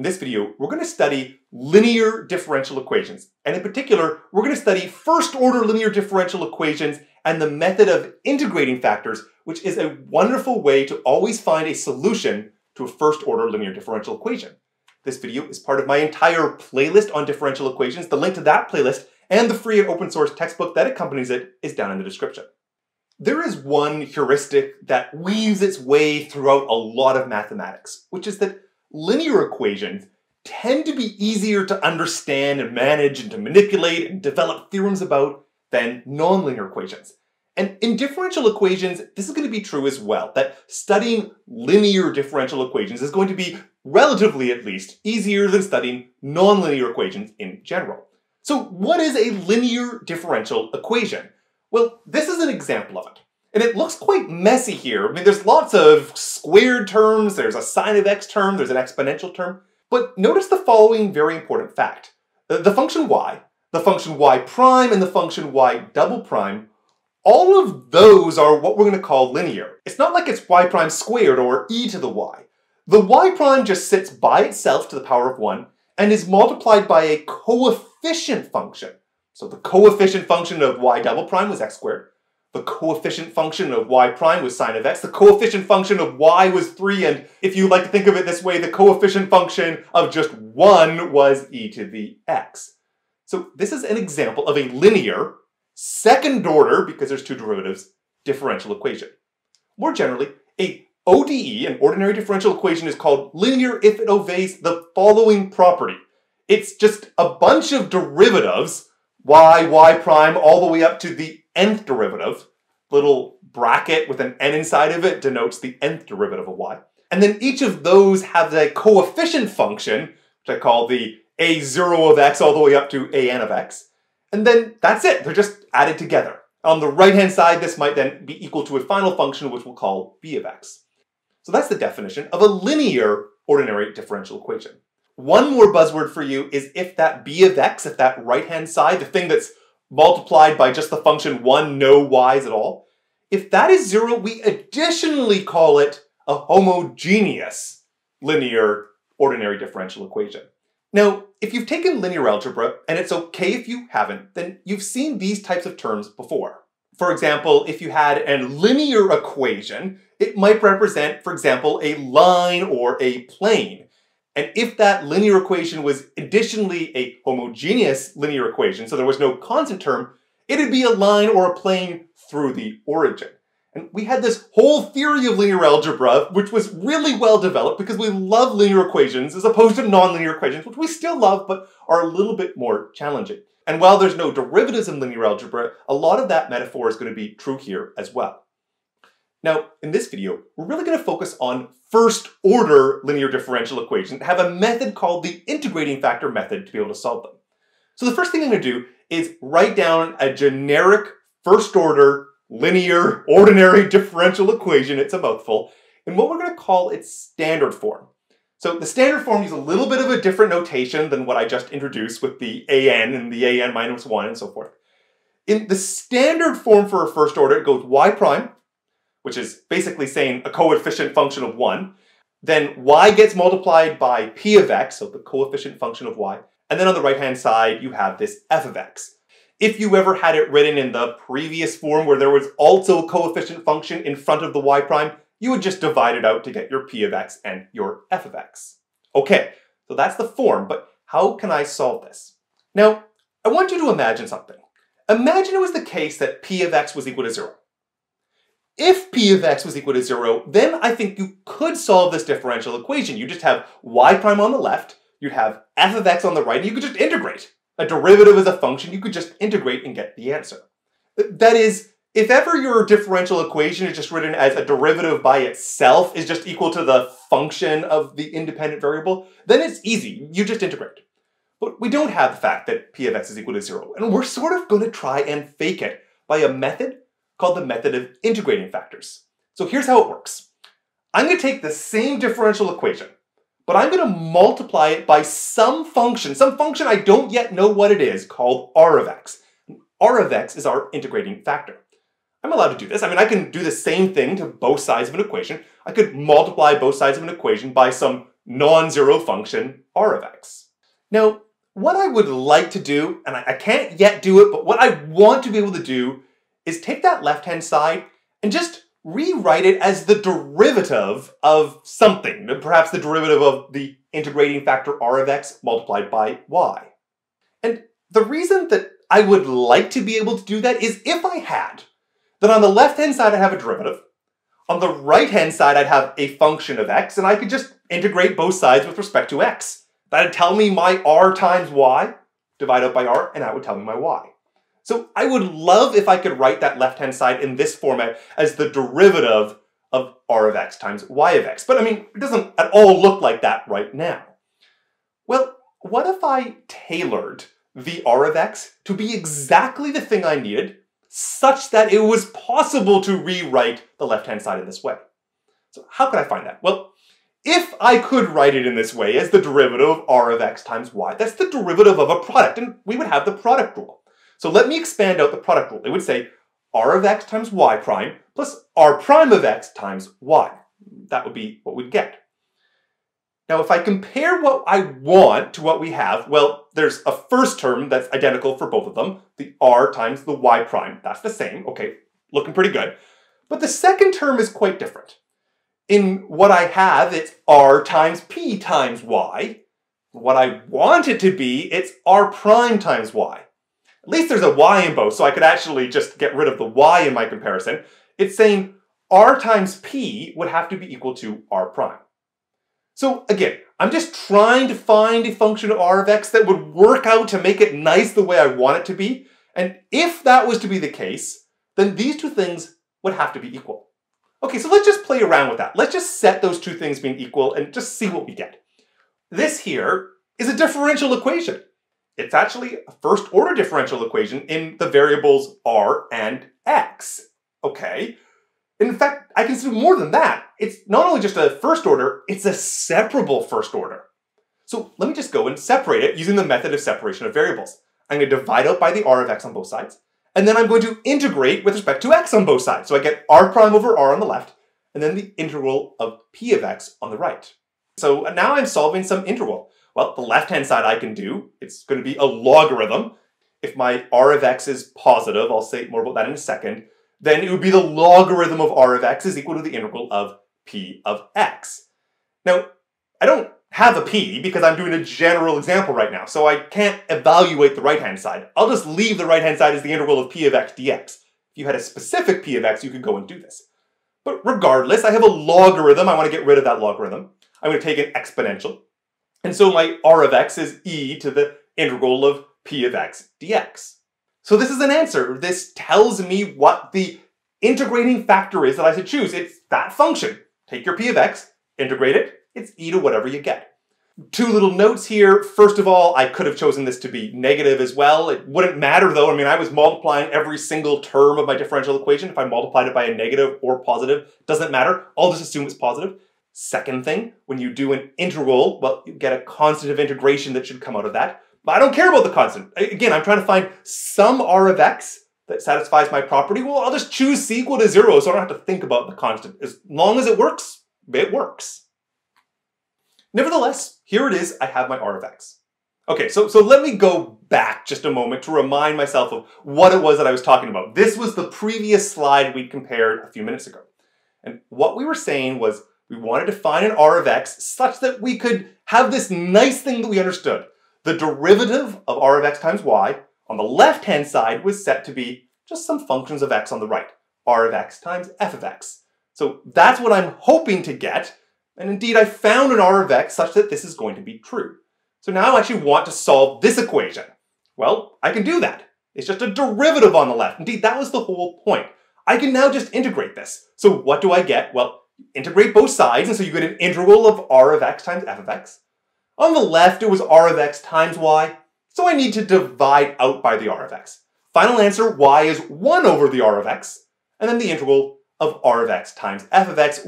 In this video, we're going to study linear differential equations. And in particular, we're going to study first order linear differential equations and the method of integrating factors, which is a wonderful way to always find a solution to a first order linear differential equation. This video is part of my entire playlist on differential equations. The link to that playlist and the free and open source textbook that accompanies it is down in the description. There is one heuristic that weaves its way throughout a lot of mathematics, which is that linear equations tend to be easier to understand and manage and to manipulate and develop theorems about than nonlinear equations. And in differential equations, this is going to be true as well, that studying linear differential equations is going to be, relatively at least, easier than studying nonlinear equations in general. So what is a linear differential equation? Well, this is an example of it. And it looks quite messy here. I mean, there's lots of squared terms, there's a sine of x term, there's an exponential term. But notice the following very important fact. The function y, the function y prime, and the function y double prime, all of those are what we're going to call linear. It's not like it's y prime squared or e to the y. The y prime just sits by itself to the power of 1 and is multiplied by a coefficient function. So the coefficient function of y double prime was x squared. The coefficient function of y prime was sine of x. The coefficient function of y was 3, and if you like to think of it this way, the coefficient function of just 1 was e to the x. So this is an example of a linear, second order, because there's two derivatives, differential equation. More generally, a ODE, an ordinary differential equation, is called linear if it obeys the following property. It's just a bunch of derivatives, y, y prime, all the way up to the nth derivative. Little bracket with an n inside of it denotes the nth derivative of y. And then each of those has a coefficient function, which I call the a0 of x all the way up to an of x. And then that's it. They're just added together. On the right-hand side, this might then be equal to a final function, which we'll call b of x. So that's the definition of a linear ordinary differential equation. One more buzzword for you is if that b of x, if that right-hand side, the thing that's multiplied by just the function 1, no y's at all, if that is 0, we additionally call it a homogeneous linear ordinary differential equation. Now, if you've taken linear algebra, and it's okay if you haven't, then you've seen these types of terms before. For example, if you had a linear equation, it might represent, for example, a line or a plane. And if that linear equation was additionally a homogeneous linear equation, so there was no constant term, it'd be a line or a plane through the origin. And we had this whole theory of linear algebra, which was really well developed because we love linear equations as opposed to nonlinear equations, which we still love but are a little bit more challenging. And while there's no derivatives in linear algebra, a lot of that metaphor is going to be true here as well. Now, in this video, we're really going to focus on first order linear differential equations, have a method called the integrating factor method to be able to solve them. So the first thing I'm going to do is write down a generic first order linear ordinary differential equation, it's a mouthful, And what we're going to call its standard form. So the standard form uses a little bit of a different notation than what I just introduced with the an and the an minus 1 and so forth. In the standard form for a first order, it goes y prime, which is basically saying a coefficient function of 1. Then y gets multiplied by p of x, so the coefficient function of y. And then on the right-hand side, you have this f of x. If you ever had it written in the previous form where there was also a coefficient function in front of the y prime, you would just divide it out to get your p of x and your f of x. Okay, so that's the form, but how can I solve this? Now, I want you to imagine something. Imagine it was the case that p of x was equal to 0. If p of x was equal to 0, then I think you could solve this differential equation. You just have y prime on the left, you'd have f of x on the right, and you could just integrate. A derivative is a function, you could just integrate and get the answer. That is, if ever your differential equation is just written as a derivative by itself is just equal to the function of the independent variable, then it's easy, you just integrate. But we don't have the fact that p of x is equal to 0, and we're sort of going to try and fake it by a method called the method of integrating factors. So here's how it works. I'm going to take the same differential equation, but I'm going to multiply it by some function, some function I don't yet know what it is, called r of x. r of x is our integrating factor. I'm allowed to do this. I mean, I can do the same thing to both sides of an equation. I could multiply both sides of an equation by some non-zero function r of x. Now, what I would like to do, and I, I can't yet do it, but what I want to be able to do is take that left-hand side and just rewrite it as the derivative of something, perhaps the derivative of the integrating factor r of x multiplied by y. And the reason that I would like to be able to do that is if I had, that on the left-hand side I'd have a derivative, on the right-hand side I'd have a function of x, and I could just integrate both sides with respect to x. That'd tell me my r times y divided by r, and that would tell me my y. So I would love if I could write that left-hand side in this format as the derivative of r of x times y of x. But I mean, it doesn't at all look like that right now. Well, what if I tailored the r of x to be exactly the thing I needed, such that it was possible to rewrite the left-hand side in this way? So how could I find that? Well, if I could write it in this way as the derivative of r of x times y, that's the derivative of a product, and we would have the product rule. So let me expand out the product rule. It would say r of x times y prime plus r prime of x times y. That would be what we'd get. Now, if I compare what I want to what we have, well, there's a first term that's identical for both of them, the r times the y prime. That's the same, okay, looking pretty good. But the second term is quite different. In what I have, it's r times p times y. What I want it to be, it's r prime times y. At least there's a y in both, so I could actually just get rid of the y in my comparison. It's saying r times p would have to be equal to r prime. So again, I'm just trying to find a function of r of x that would work out to make it nice the way I want it to be. And if that was to be the case, then these two things would have to be equal. Okay, so let's just play around with that. Let's just set those two things being equal and just see what we get. This here is a differential equation. It's actually a first order differential equation in the variables r and x. Okay. In fact, I can do more than that. It's not only just a first order, it's a separable first order. So let me just go and separate it using the method of separation of variables. I'm going to divide out by the r of x on both sides. And then I'm going to integrate with respect to x on both sides. So I get r prime over r on the left, and then the integral of p of x on the right. So now I'm solving some integral. Well, the left-hand side I can do, it's going to be a logarithm. If my r of x is positive, I'll say more about that in a second, then it would be the logarithm of r of x is equal to the integral of p of x. Now, I don't have a p because I'm doing a general example right now, so I can't evaluate the right-hand side. I'll just leave the right-hand side as the integral of p of x dx. If you had a specific p of x, you could go and do this. But regardless, I have a logarithm. I want to get rid of that logarithm. I'm going to take an exponential. And so my r of x is e to the integral of p of x dx. So this is an answer. This tells me what the integrating factor is that I should choose. It's that function. Take your p of x, integrate it, it's e to whatever you get. Two little notes here. First of all, I could have chosen this to be negative as well. It wouldn't matter though. I mean, I was multiplying every single term of my differential equation. If I multiplied it by a negative or positive, doesn't matter. I'll just assume it's positive. Second thing, when you do an integral, well, you get a constant of integration that should come out of that. But I don't care about the constant. Again, I'm trying to find some r of x that satisfies my property. Well, I'll just choose c equal to zero so I don't have to think about the constant. As long as it works, it works. Nevertheless, here it is, I have my r of x. Okay, so, so let me go back just a moment to remind myself of what it was that I was talking about. This was the previous slide we compared a few minutes ago. And what we were saying was we wanted to find an r of x such that we could have this nice thing that we understood. The derivative of r of x times y on the left-hand side was set to be just some functions of x on the right, r of x times f of x. So that's what I'm hoping to get, and indeed I found an r of x such that this is going to be true. So now I actually want to solve this equation. Well, I can do that. It's just a derivative on the left. Indeed, that was the whole point. I can now just integrate this. So what do I get? Well, integrate both sides, and so you get an integral of r of x times f of x. On the left, it was r of x times y, so I need to divide out by the r of x. Final answer, y is 1 over the r of x, and then the integral of r of x times f of x,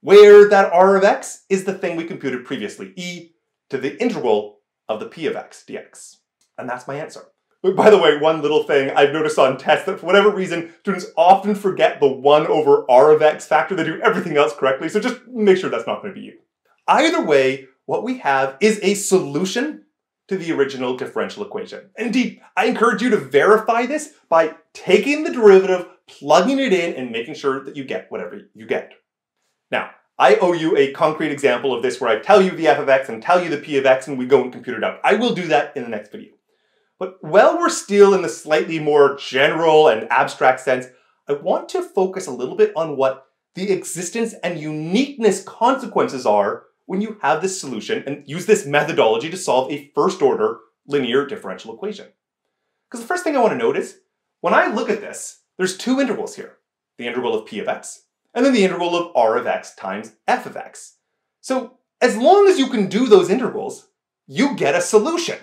where that r of x is the thing we computed previously, e to the integral of the p of x dx. And that's my answer. By the way, one little thing I've noticed on tests that for whatever reason, students often forget the 1 over r of x factor. They do everything else correctly, so just make sure that's not going to be you. Either way, what we have is a solution to the original differential equation. Indeed, I encourage you to verify this by taking the derivative, plugging it in, and making sure that you get whatever you get. Now, I owe you a concrete example of this where I tell you the f of x and tell you the p of x and we go and compute it out. I will do that in the next video. But while we're still in the slightly more general and abstract sense, I want to focus a little bit on what the existence and uniqueness consequences are when you have this solution and use this methodology to solve a first order linear differential equation. Because the first thing I want to note is, when I look at this, there's two integrals here. The integral of p of x, and then the integral of r of x times f of x. So as long as you can do those integrals, you get a solution.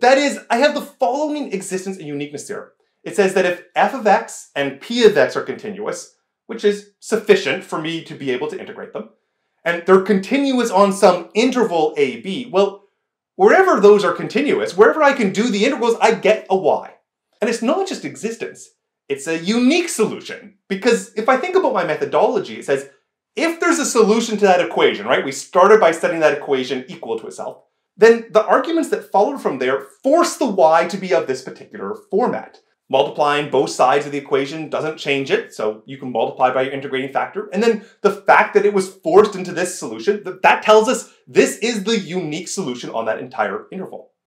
That is, I have the following existence and uniqueness theorem. It says that if f of x and p of x are continuous, which is sufficient for me to be able to integrate them, and they're continuous on some interval ab, well, wherever those are continuous, wherever I can do the integrals, I get a y. And it's not just existence, it's a unique solution. Because if I think about my methodology, it says if there's a solution to that equation, right? We started by setting that equation equal to itself. Then the arguments that followed from there force the y to be of this particular format. Multiplying both sides of the equation doesn't change it, so you can multiply by your integrating factor. And then the fact that it was forced into this solution, that tells us this is the unique solution on that entire interval.